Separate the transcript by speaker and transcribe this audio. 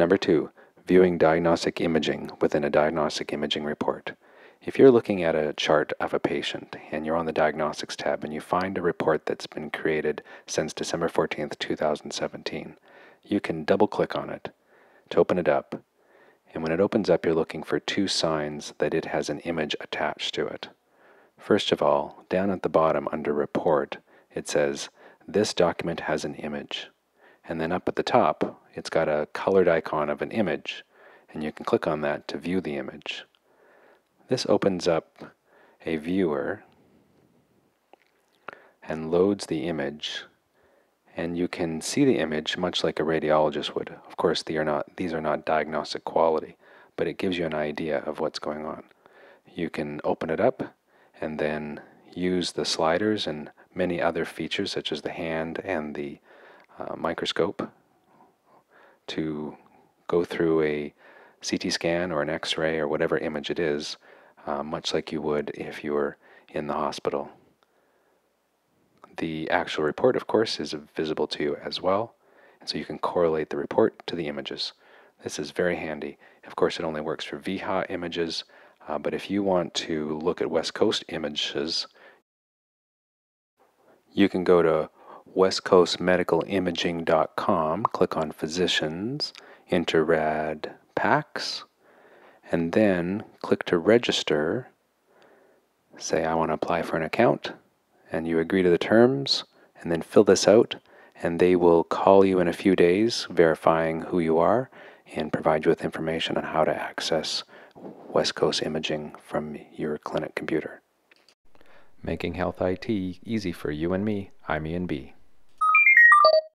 Speaker 1: Number two, viewing diagnostic imaging within a diagnostic imaging report. If you're looking at a chart of a patient and you're on the Diagnostics tab and you find a report that's been created since December 14th, 2017, you can double click on it to open it up. And when it opens up, you're looking for two signs that it has an image attached to it. First of all, down at the bottom under Report, it says, This document has an image. And then up at the top, it's got a colored icon of an image, and you can click on that to view the image. This opens up a viewer and loads the image and you can see the image much like a radiologist would. Of course, are not, these are not diagnostic quality, but it gives you an idea of what's going on. You can open it up and then use the sliders and many other features such as the hand and the uh, microscope to go through a CT scan or an X-ray or whatever image it is uh, much like you would if you were in the hospital. The actual report, of course, is visible to you as well, and so you can correlate the report to the images. This is very handy. Of course, it only works for VHA images, uh, but if you want to look at West Coast images, you can go to westcoastmedicalimaging.com, click on Physicians, enter RAD and then click to register. Say, I want to apply for an account, and you agree to the terms, and then fill this out, and they will call you in a few days verifying who you are and provide you with information on how to access West Coast imaging from your clinic computer. Making health IT easy for you and me. I'm Ian B.